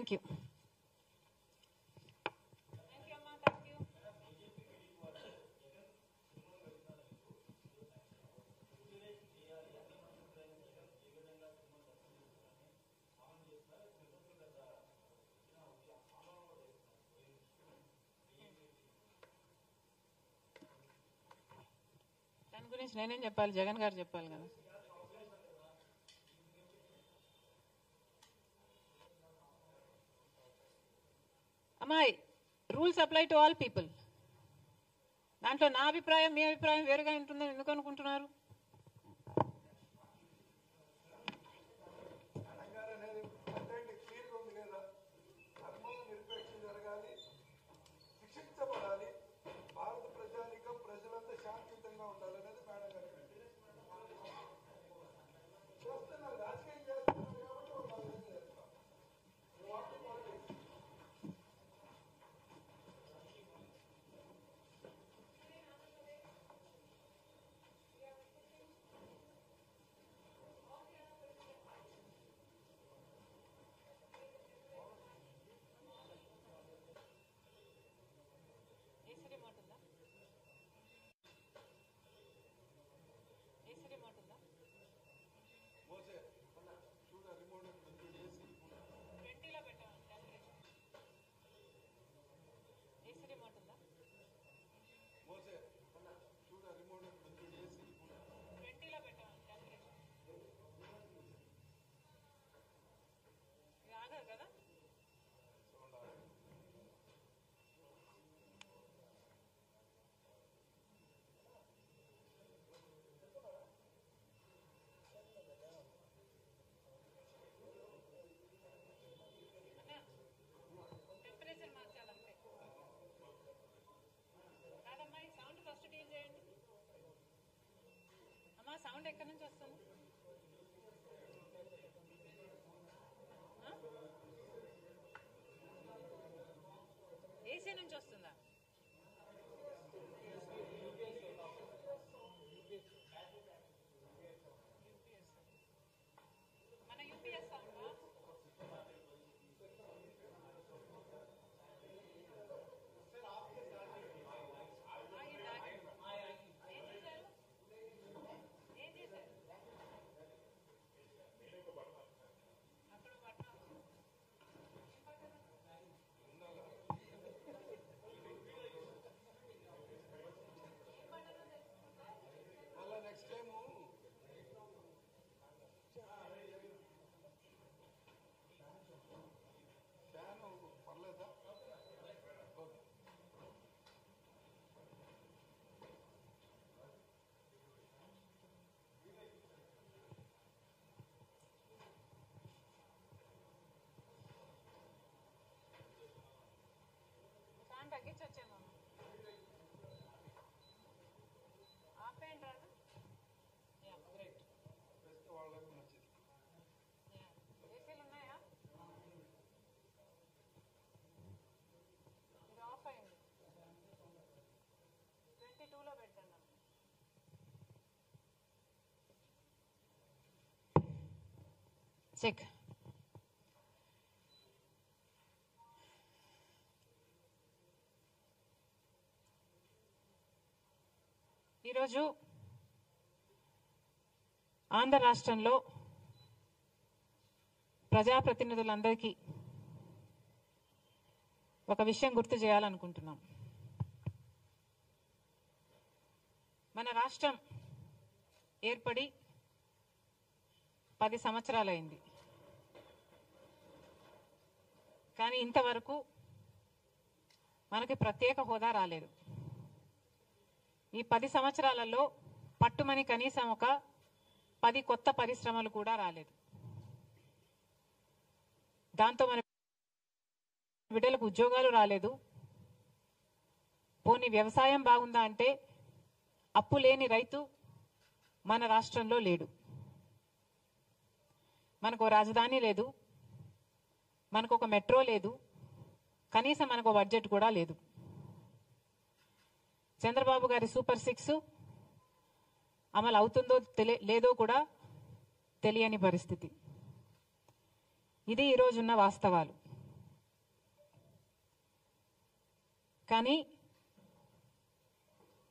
Thank you దాని గురించి నేనేం చెప్పాలి జగన్ గారు చెప్పాలి కదా అమ్మాయి rules apply to all people దాంట్లో నా అభిప్రాయం మీ అభిప్రాయం వేరుగా ఉంటుందని ఎందుకు అనుకుంటున్నారు? సౌండ్ ఎక్కడి నుంచి వస్తుంది? ఏసీ నుంచి వస్తుందా? 40. ఈరోజు ఆంధ్ర రాష్ట్రంలో ప్రజాప్రతినిధులందరికీ ఒక విషయం గుర్తు చేయాలనుకుంటున్నాం మన రాష్ట్రం ఏర్పడి పది సంవత్సరాలైంది కానీ ఇంతవరకు మనకి ప్రత్యేక హోదా రాలేదు. ఈ పది సంవత్సరాలలో పట్టుమని కనీసం ఒక పది కొత్త పరిశ్రమలు కూడా రాలేదు. దాంతో మన బిడ్డలకు ఉద్యోగాలు రాలేదు. పోనీ వ్యవసాయం బాగుందా అంటే అప్పు లేని రైతు మన రాష్ట్రంలో లేడు. మనకు రాజధాని లేదు. మనకు ఒక మెట్రో లేదు. కనీసం మనకు బడ్జెట్ కూడా లేదు. చంద్రబాబు గారి సూపర్ సిక్స్ అమలు అవుతుందో లేదో కూడా తెలియని పరిస్థితి. ఇది ఈరోజున్న వాస్తవాలు. కానీ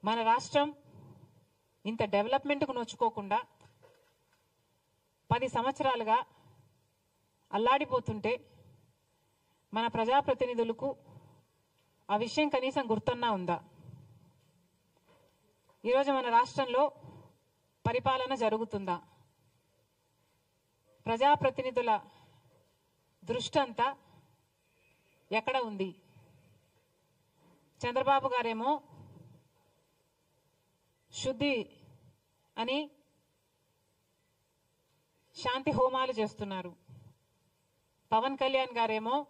మన రాష్ట్రం ఇంత డెవలప్మెంట్కు నోచుకోకుండా పది సంవత్సరాలుగా అల్లాడిపోతుంటే మన ప్రజాప్రతినిధులకు ఆ విషయం కనీసం గుర్తున్నా ఉందా? ఈరోజు మన రాష్ట్రంలో పరిపాలన జరుగుతుందా? ప్రజాప్రతినిధుల దృష్టి అంతా ఎక్కడ ఉంది? చంద్రబాబు గారేమో శుద్ధి అని శాంతి హోమాలు చేస్తున్నారు. పవన్ కళ్యాణ్ గారేమో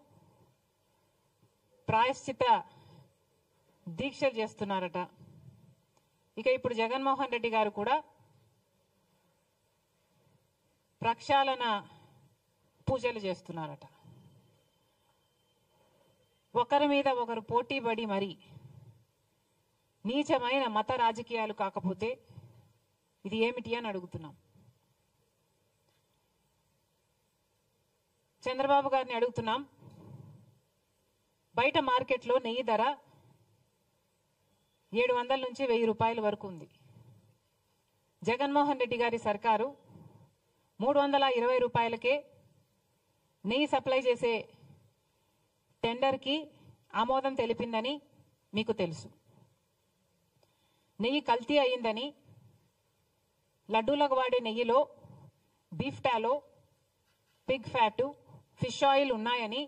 ప్రాయశ్చిత దీక్షలు చేస్తున్నారట. ఇక ఇప్పుడు జగన్మోహన్ రెడ్డి గారు కూడా ప్రక్షాళన పూజలు చేస్తున్నారట. ఒకరి మీద ఒకరు పోటీపడి మరి నీచమైన మత రాజకీయాలు కాకపోతే ఇది ఏమిటి అని అడుగుతున్నాం. చంద్రబాబు గారిని అడుగుతున్నాం బయట మార్కెట్లో నెయ్యి ధర ఏడు వందల నుంచి వెయ్యి రూపాయల వరకు ఉంది. జగన్మోహన్ రెడ్డి గారి సర్కారు మూడు వందల ఇరవై రూపాయలకే నెయ్యి సప్లై చేసే టెండర్కి ఆమోదం తెలిపిందని మీకు తెలుసు. నెయ్యి కల్తీ అయిందని లడ్డూలకు వాడే నెయ్యిలో beef tallow pig fat fish oil ఉన్నాయని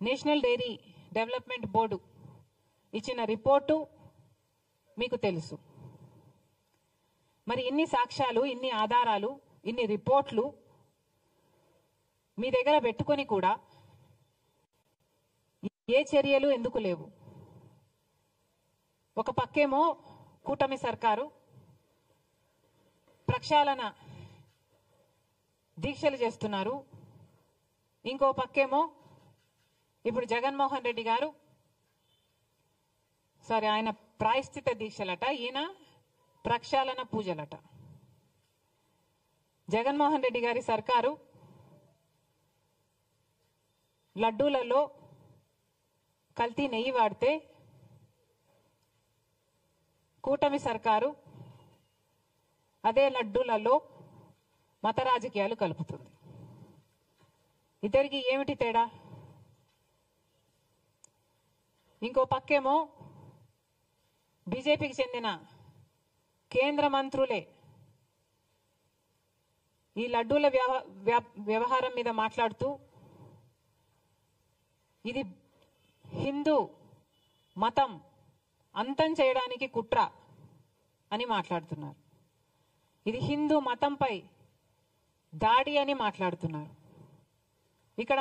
నేషనల్ డైరీ డెవలప్మెంట్ బోర్డు ఇచ్చిన రిపోర్టు మీకు తెలుసు. మరి ఇన్ని సాక్ష్యాలు ఇన్ని ఆధారాలు ఇన్ని రిపోర్ట్లు మీ దగ్గర పెట్టుకొని కూడా ఏ చర్యలు ఎందుకు లేవు? ఒక పక్కేమో కూటమి సర్కారు ప్రక్షాళన దీక్షలు చేస్తున్నారు. ఇంకో పక్కేమో ఇప్పుడు జగన్మోహన్ రెడ్డి గారు సారీ ఆయన ప్రాయశ్చిత దీక్షలట ఈయన ప్రక్షాళన పూజలట. జగన్మోహన్ రెడ్డి గారి సర్కారు లడ్డూలలో కల్తీ నెయ్యి వాడితే కూటమి సర్కారు అదే లడ్డూలలో మత రాజకీయాలు కలుపుతుంది. ఇద్దరికి ఏమిటి తేడా? ఇంకో పక్కేమో బీజేపీకి చెందిన కేంద్ర మంత్రులే. ఈ లడ్డూల వ్యవ- వ్యవహారం మీద మాట్లాడుతూ ఇది హిందూ మతం అంతం చేయడానికి కుట్ర అని మాట్లాడుతున్నారు. ఇది హిందూ మతంపై దాడి అని మాట్లాడుతున్నారు. ఇక్కడ